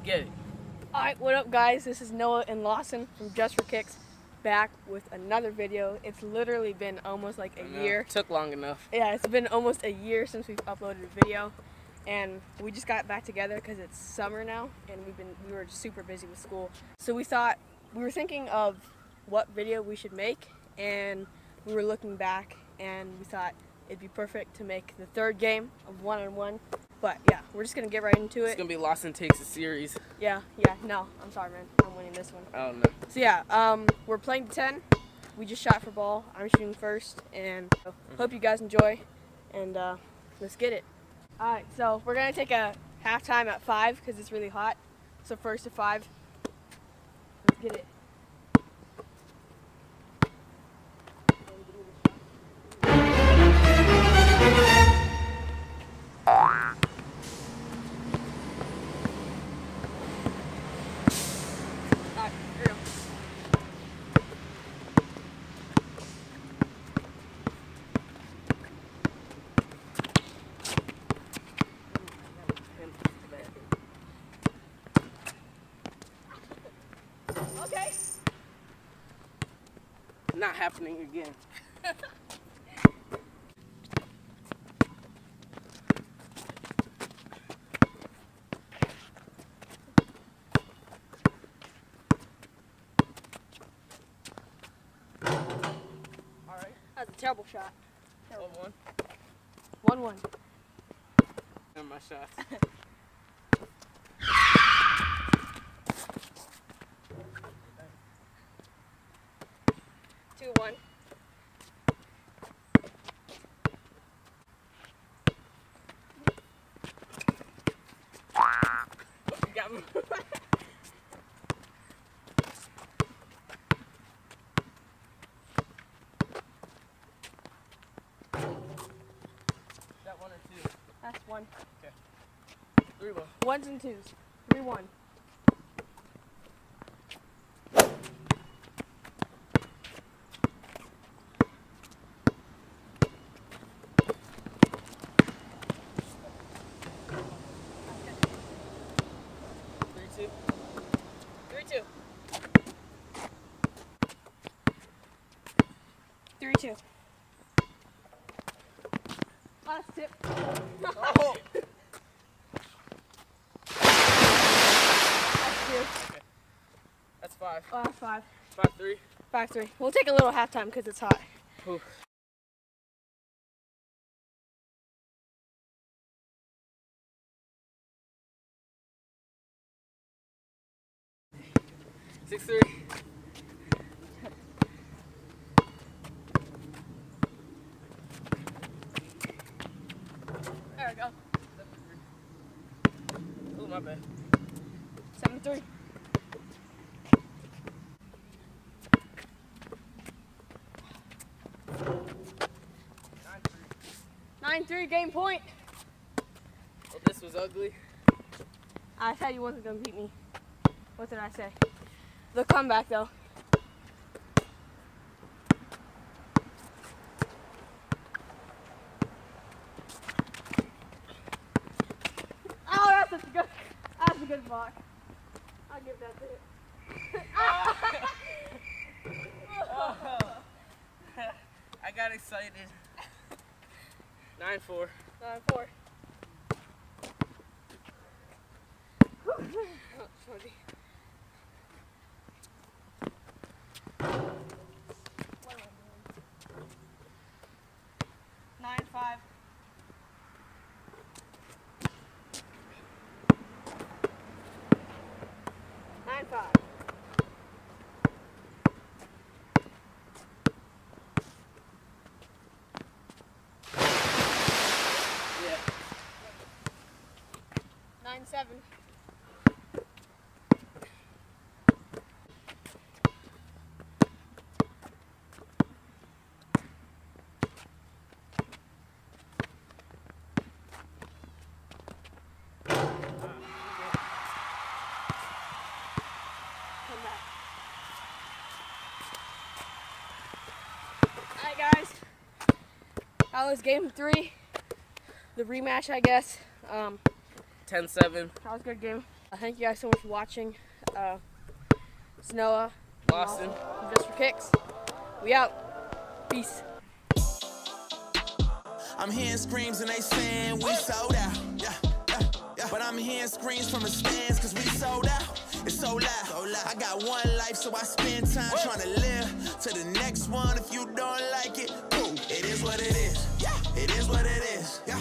get it. Alright, what up guys? This is Noah and Lawson from Just for Kicks back with another video. It's literally been almost like a year. Took long enough. Yeah, it's been almost a year since we've uploaded a video. And we just got back together because it's summer now and we've been we were super busy with school. So we thought we were thinking of what video we should make and we were looking back and we thought it'd be perfect to make the third game of one on one. But yeah, we're just gonna get right into it. It's gonna be Lawson takes a series. Yeah, yeah, no, I'm sorry man. I'm winning this one. I don't. So yeah, um, we're playing 10. We just shot for ball. I'm shooting first, and hope you guys enjoy. And uh, let's get it. All right, so we're gonna take a halftime at five because it's really hot. So first to five. Let's get it. Okay. Not happening again. All right. That's a terrible shot. One one. One one. And my shots. Two one. You got me. that one or one. Three one. Ones and twos. Three one. Three two. Three two. Three two. Last tip. Oh! That's two. That's five. Last five. Five three. Five three. We'll take a little halftime because it's hot. Ooh. Six three. Oh. Seven three. Nine three. Nine three. Game point. Well, this was ugly. I said you wasn't gonna beat me. What did I say? The comeback though. Oh, that's a good. That's a good block. I'll give that to you. I got excited. Nine four. Nine four. Oh, sorry. Nine seven. Come back. Alright guys. That was game three. The rematch I guess. Um 10 7. that was a good game. Uh, thank you guys so much for watching. Uh, it's Noah. Lawson. Just for kicks. We out. Peace. I'm hearing screams and they saying we sold out. Yeah, yeah, yeah. But I'm hearing screams from the stands cause we sold out. It's so loud. I got one life, so I spend time trying to live to the next one. If you don't like it, cool. It is what it is. It is what it is. Yeah.